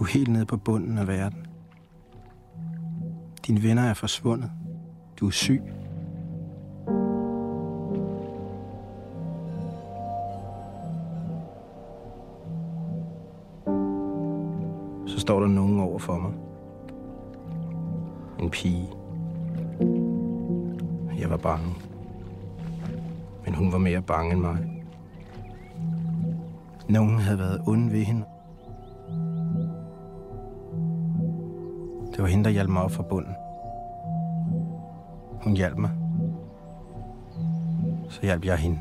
Du er helt nede på bunden af verden. Dine venner er forsvundet. Du er syg. Så står der nogen over for mig. En pige. Jeg var bange. Men hun var mere bange end mig. Nogen havde været onde ved hende. Det var hende, der hjalp mig op fra bunden. Hun hjalp mig. Så hjalp jeg hende.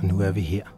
Og nu er vi her.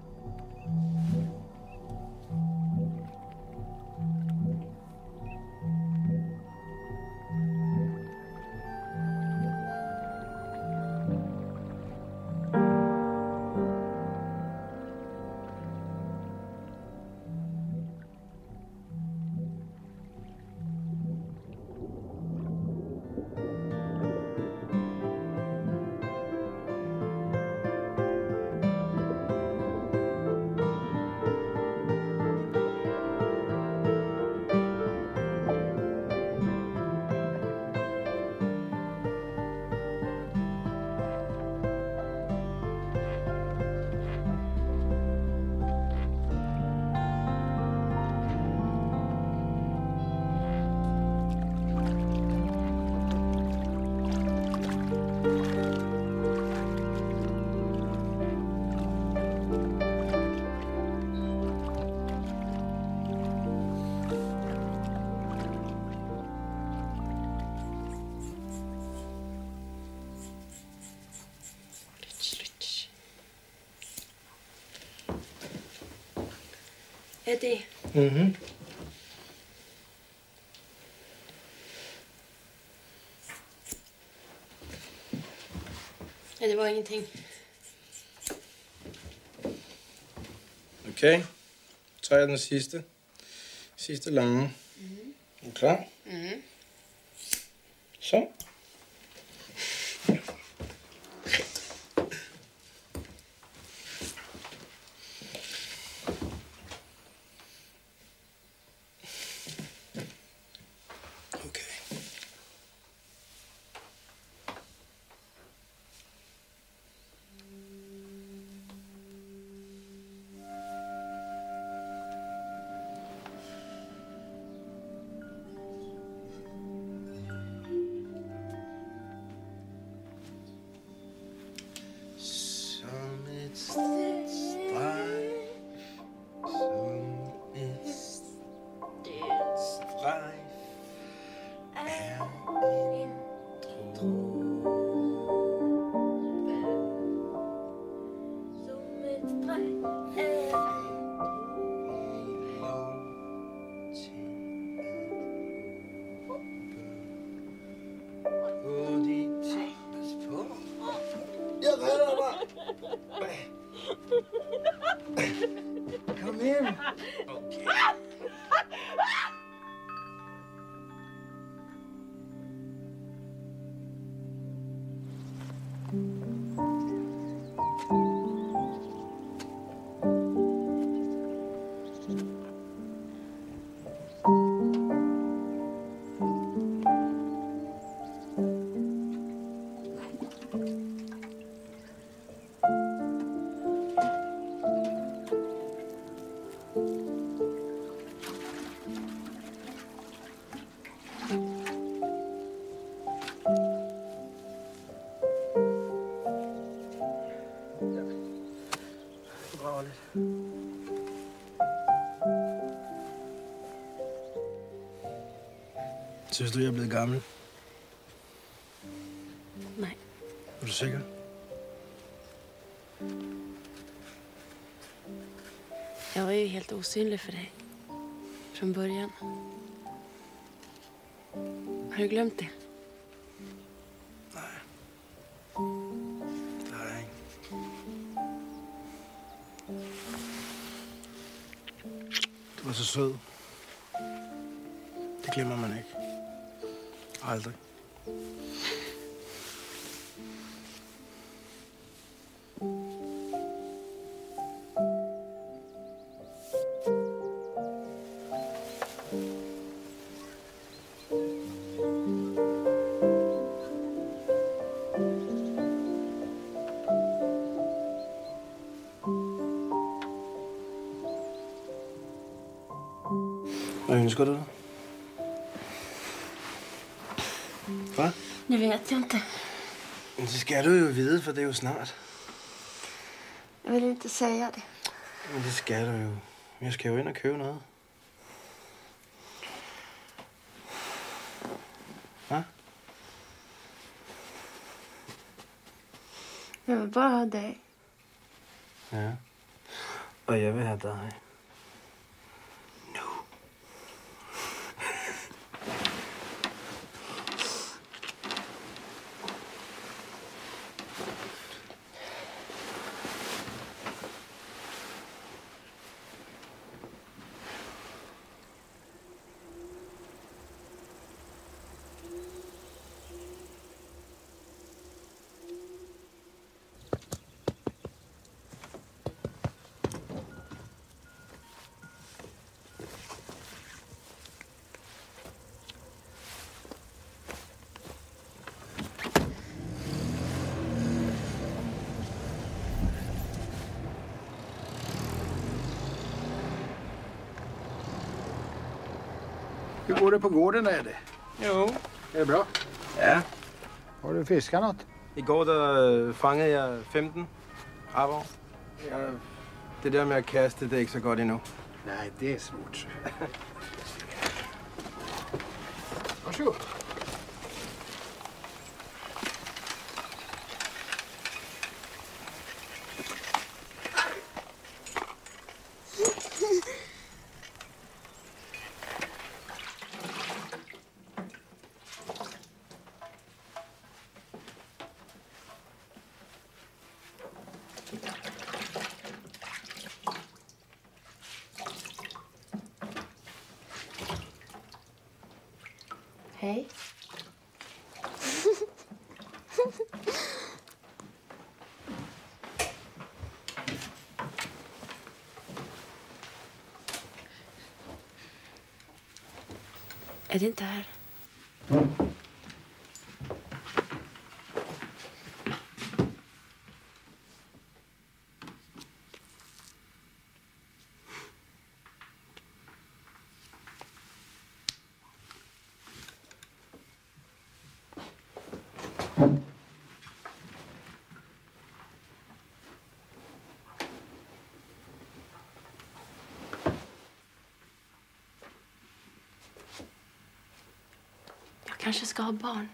Eddie, Mm-hmm. ja, det var ingenting. Okay. Så tager jeg den sidste. Sidste lange. Mm-hmm. Er du klar? Mm. Så. 哎。Synes du, jeg er blevet gammel? Sikker? Jag var ju helt osynlig för dig. Från början. Har du glömt det? Nej. Ikke. Du var så sød. Det glemmer man ikke. Aldrig. Hvad ønsker du dig? Hvad? Det ved jeg ikke. Det skal du jo vide, for det er jo snart. Jag vill inte säga det. Men det skal du jo. Jeg skal jo ind og købe noget. Hvad? Jag vill bara ha dig. Ja. Og jeg vil have dig. Går det på gården det? Jo. Är det bra? Ja. Har du fiskat något? I går der øh, fangede jeg 15 rabber. Ja. Det der med at kaste, det er ikke så godt endnu. Nej, det är svårt. Varsågod. Är det inte här? Jag kanske ska ha barn.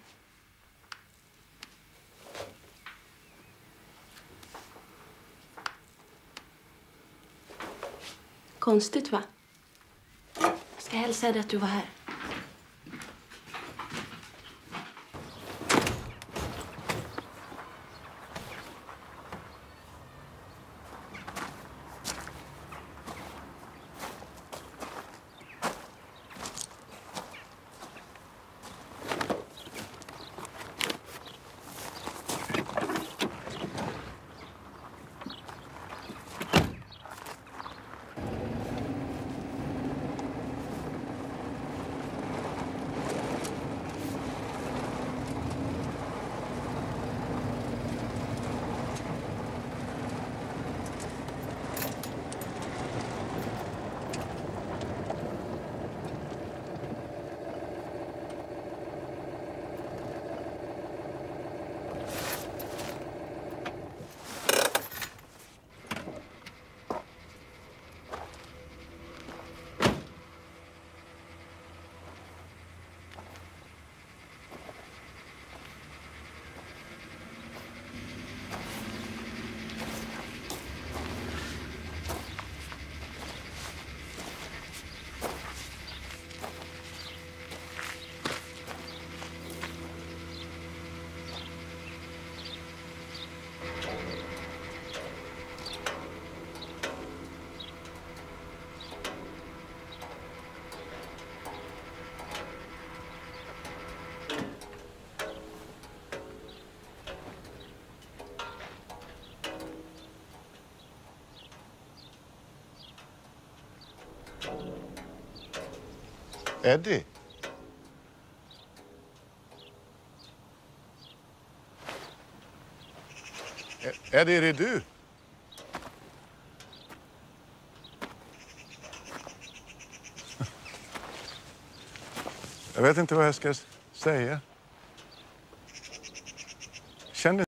Konstigt, va? Jag ska hälsa dig att du var här. Eddie. det? Eddie, är det du? Jag vet inte vad jag ska s- säga. Känner